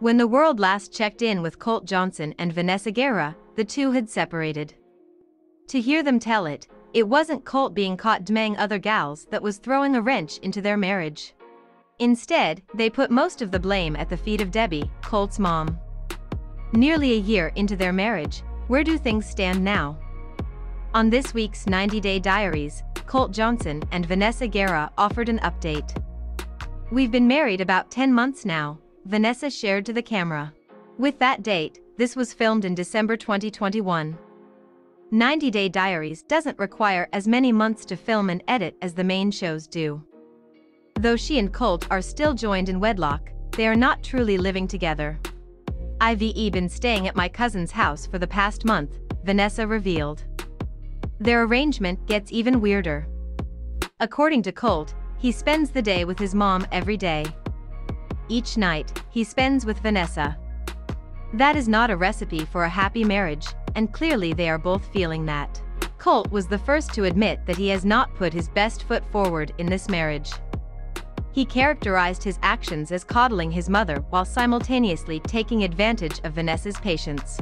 When the world last checked in with Colt Johnson and Vanessa Guerra, the two had separated. To hear them tell it, it wasn't Colt being caught DMing other gals that was throwing a wrench into their marriage. Instead, they put most of the blame at the feet of Debbie, Colt's mom. Nearly a year into their marriage, where do things stand now? On this week's 90 Day Diaries, Colt Johnson and Vanessa Guerra offered an update. We've been married about 10 months now, Vanessa shared to the camera. With that date, this was filmed in December 2021. 90 Day Diaries doesn't require as many months to film and edit as the main shows do. Though she and Colt are still joined in wedlock, they are not truly living together. I've been staying at my cousin's house for the past month, Vanessa revealed. Their arrangement gets even weirder. According to Colt, he spends the day with his mom every day. Each night, he spends with Vanessa. That is not a recipe for a happy marriage, and clearly they are both feeling that. Colt was the first to admit that he has not put his best foot forward in this marriage. He characterized his actions as coddling his mother while simultaneously taking advantage of Vanessa's patience.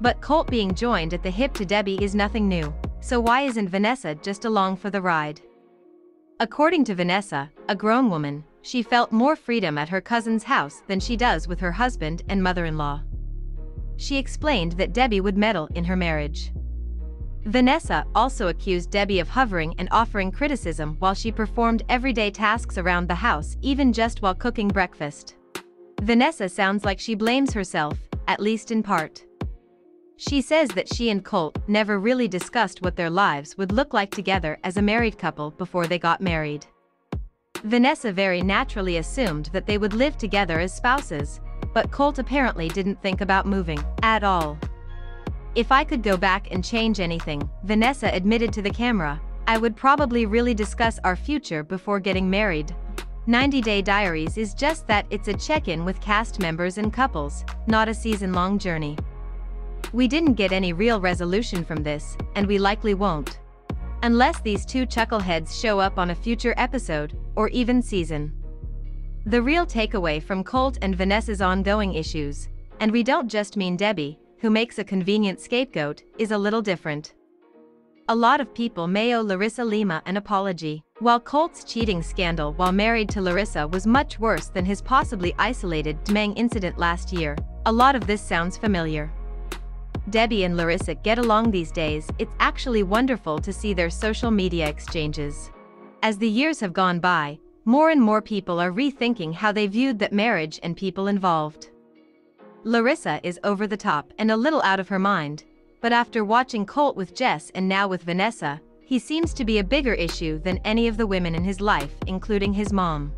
But Colt being joined at the hip to Debbie is nothing new, so why isn't Vanessa just along for the ride? According to Vanessa, a grown woman, she felt more freedom at her cousin's house than she does with her husband and mother-in-law. She explained that Debbie would meddle in her marriage. Vanessa also accused Debbie of hovering and offering criticism while she performed everyday tasks around the house even just while cooking breakfast. Vanessa sounds like she blames herself, at least in part. She says that she and Colt never really discussed what their lives would look like together as a married couple before they got married. Vanessa very naturally assumed that they would live together as spouses, but Colt apparently didn't think about moving at all. If I could go back and change anything, Vanessa admitted to the camera, I would probably really discuss our future before getting married. 90 Day Diaries is just that it's a check-in with cast members and couples, not a season-long journey. We didn't get any real resolution from this, and we likely won't. Unless these two chuckleheads show up on a future episode, or even season. The real takeaway from Colt and Vanessa's ongoing issues, and we don't just mean Debbie, who makes a convenient scapegoat, is a little different. A lot of people may owe Larissa Lima an apology. While Colt's cheating scandal while married to Larissa was much worse than his possibly isolated DMing incident last year, a lot of this sounds familiar. Debbie and Larissa get along these days, it's actually wonderful to see their social media exchanges. As the years have gone by, more and more people are rethinking how they viewed that marriage and people involved. Larissa is over the top and a little out of her mind, but after watching Colt with Jess and now with Vanessa, he seems to be a bigger issue than any of the women in his life, including his mom.